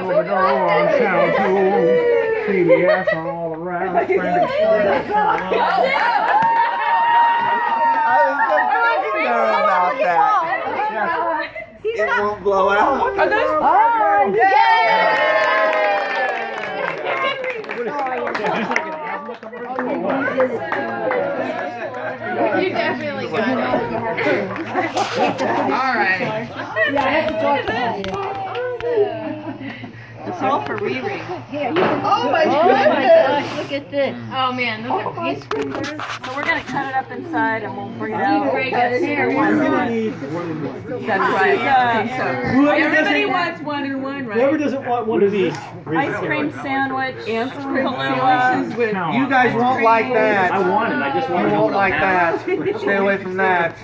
Overdose on sound cool. CBS on all around. Frank about that. It won't blow out. Are those? Oh, yeah. You definitely got it. All right. Yeah, I have to talk to you. It's all for Riri. Oh, oh my gosh, look at this. Oh man, those are ice cream bars. So we're gonna cut it up inside and we'll bring it out. Cut it here. That's right. Yeah. So Whoever everybody doesn't- wants one and one, right? Whoever doesn't want one of these. Ice cream sandwich, ice cream sandwiches with. You guys won't like that. I want it, I just want to know won't like that. Stay away from that.